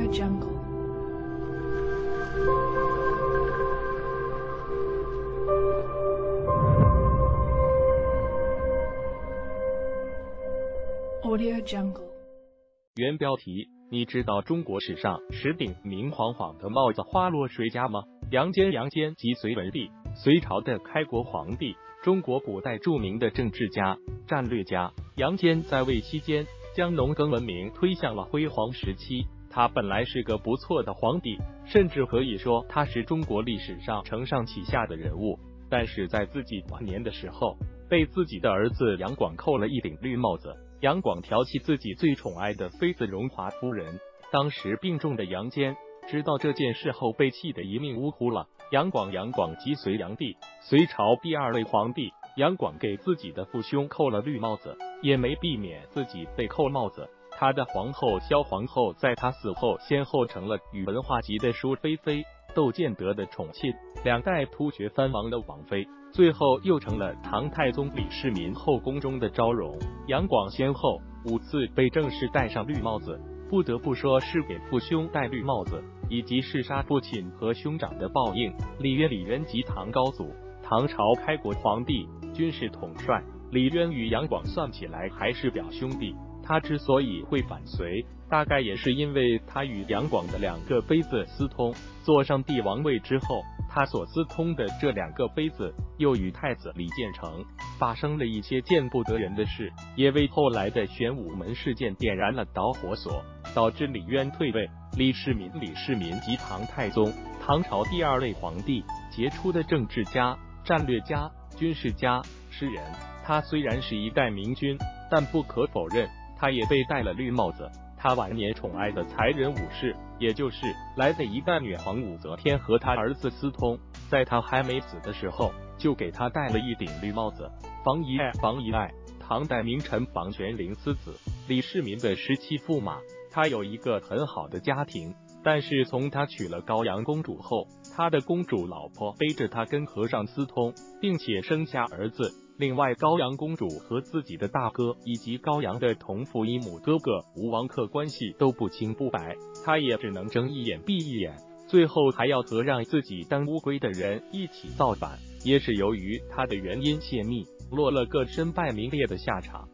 Audio Jungle. Audio Jungle. 原标题：你知道中国史上十顶明晃晃的帽子花落谁家吗？杨坚，杨坚即隋文帝，隋朝的开国皇帝，中国古代著名的政治家、战略家。杨坚在位期间，将农耕文明推向了辉煌时期。他本来是个不错的皇帝，甚至可以说他是中国历史上承上启下的人物。但是在自己晚年的时候，被自己的儿子杨广扣了一顶绿帽子。杨广调戏自己最宠爱的妃子荣华夫人，当时病重的杨坚知道这件事后，被气得一命呜呼了。杨广，杨广即隋炀帝，隋朝第二位皇帝。杨广给自己的父兄扣了绿帽子，也没避免自己被扣帽子。他的皇后萧皇后在他死后，先后成了宇文化及的淑妃妃，窦建德的宠妾，两代突厥藩王的王妃。最后又成了唐太宗李世民后宫中的昭容。杨广先后五次被正式戴上绿帽子，不得不说是给父兄戴绿帽子，以及弑杀父亲和兄长的报应。李渊，李渊即唐高祖，唐朝开国皇帝，军事统帅。李渊与杨广算起来还是表兄弟。他之所以会反隋，大概也是因为他与杨广的两个妃子私通。坐上帝王位之后。他所私通的这两个妃子，又与太子李建成发生了一些见不得人的事，也为后来的玄武门事件点燃了导火索，导致李渊退位。李世民，李世民即唐太宗，唐朝第二位皇帝，杰出的政治家、战略家、军事家、诗人。他虽然是一代明君，但不可否认，他也被戴了绿帽子。他晚年宠爱的才人武士，也就是来的一代女皇武则天和他儿子私通，在他还没死的时候，就给他戴了一顶绿帽子。房遗爱，房遗爱，唐代名臣房玄龄之子，李世民的十七驸马。他有一个很好的家庭，但是从他娶了高阳公主后，他的公主老婆背着他跟和尚私通，并且生下儿子。另外，高阳公主和自己的大哥以及高阳的同父异母哥哥吴王克关系都不清不白，他也只能睁一眼闭一眼。最后还要和让自己当乌龟的人一起造反，也是由于他的原因泄密，落了个身败名裂的下场。